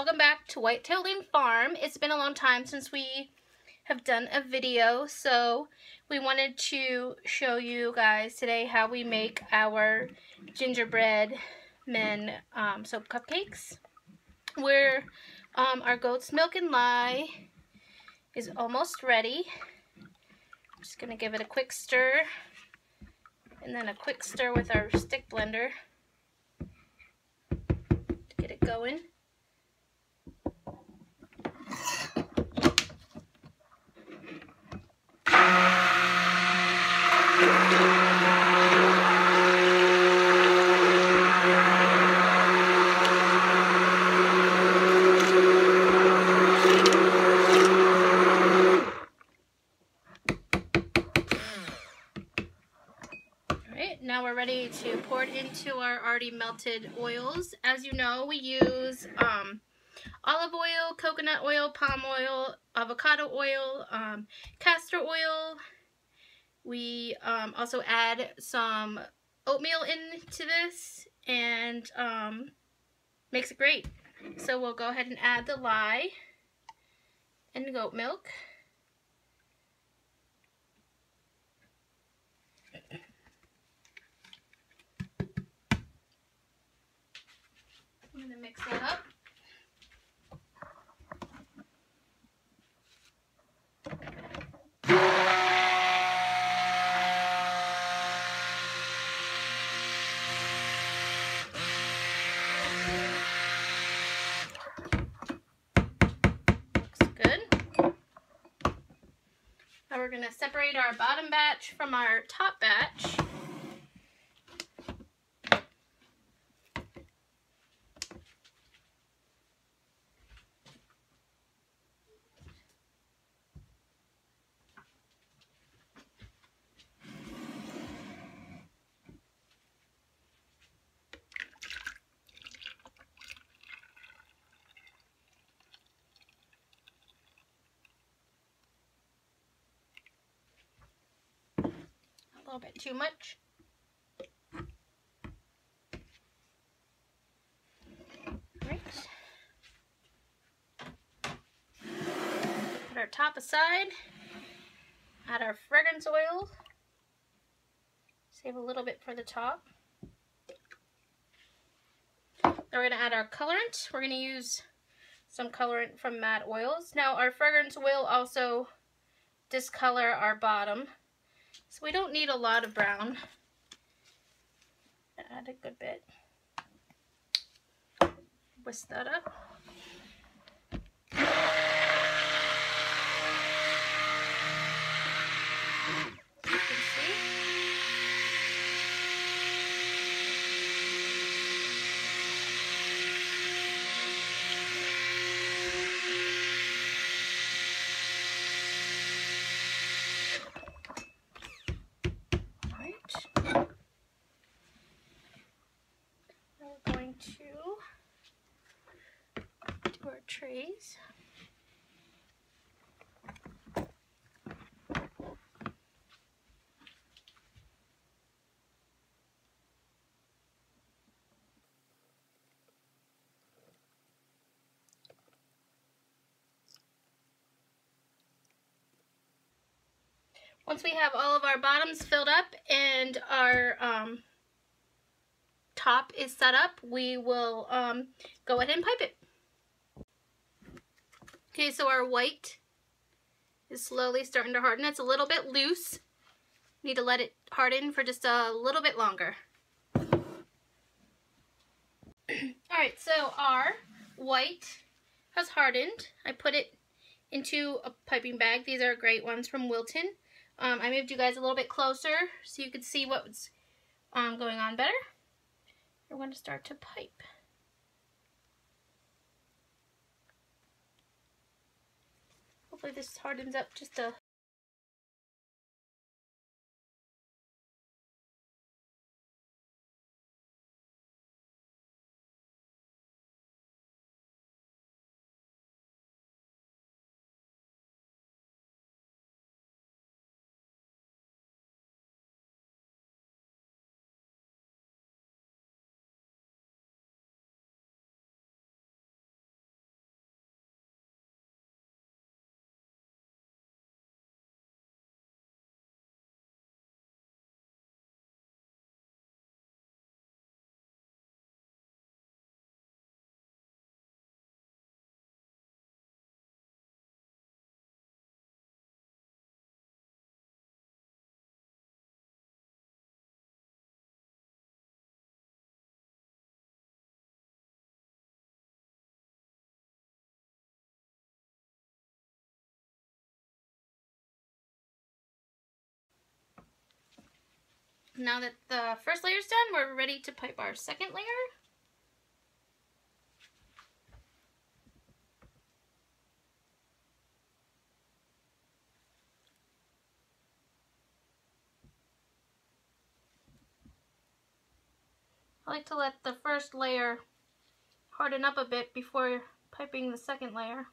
welcome back to Whitetail Lane Farm. It's been a long time since we have done a video, so we wanted to show you guys today how we make our gingerbread men um, soap cupcakes. Where um, our goat's milk and lye is almost ready. I'm just going to give it a quick stir and then a quick stir with our stick blender to get it going. Now we're ready to pour it into our already melted oils. As you know, we use um, olive oil, coconut oil, palm oil, avocado oil, um, castor oil. We um, also add some oatmeal into this and um, makes it great. So we'll go ahead and add the lye and goat milk. I'm going to mix that up. Looks good. Now we're going to separate our bottom batch from our top batch. a little bit too much. Right. Put our top aside. Add our fragrance oil. Save a little bit for the top. We're going to add our colorant. We're going to use some colorant from Mad Oils. Now our fragrance will also discolor our bottom. So we don't need a lot of brown. Add a good bit. Whisk that up. to our trays. Once we have all of our bottoms filled up and our um, top is set up, we will um, go ahead and pipe it. Okay, so our white is slowly starting to harden. It's a little bit loose. Need to let it harden for just a little bit longer. Alright, so our white has hardened. I put it into a piping bag. These are great ones from Wilton. Um, I moved you guys a little bit closer so you could see what's um, going on better we're going to start to pipe. Hopefully this hardens up just a Now that the first layer is done, we're ready to pipe our second layer. I like to let the first layer harden up a bit before piping the second layer.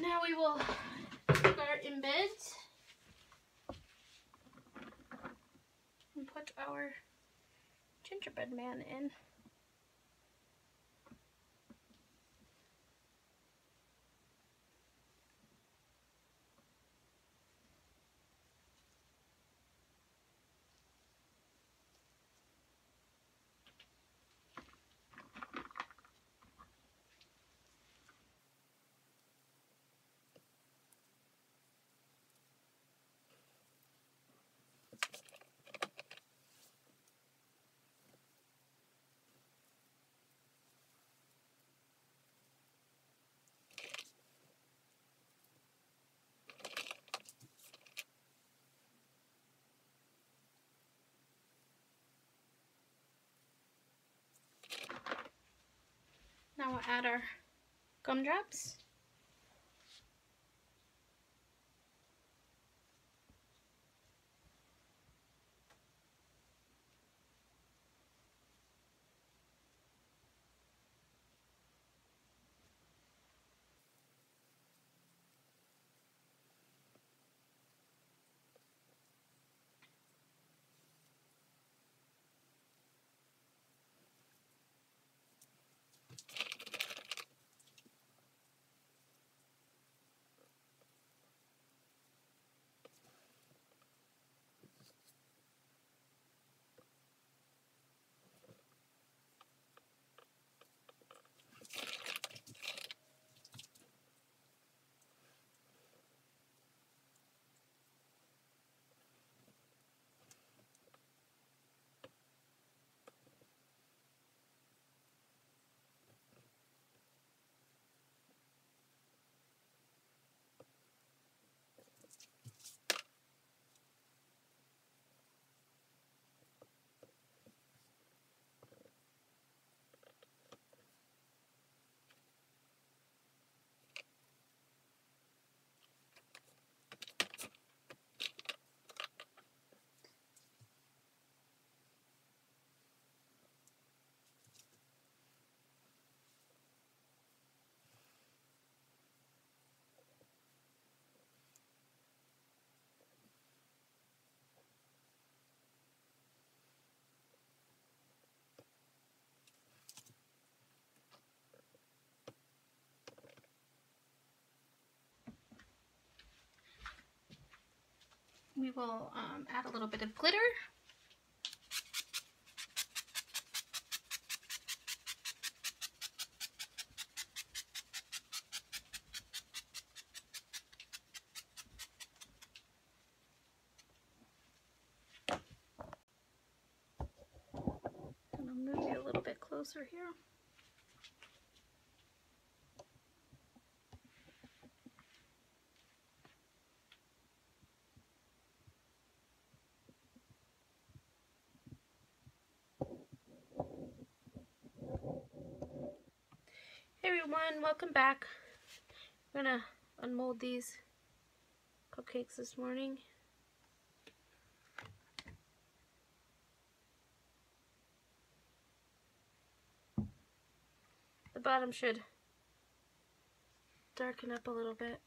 Now we will take our embeds and put our gingerbread man in. Now add our gumdrops. We will um, add a little bit of glitter. And I'll move you a little bit closer here. Everyone, welcome back. I'm gonna unmold these cupcakes this morning. The bottom should darken up a little bit.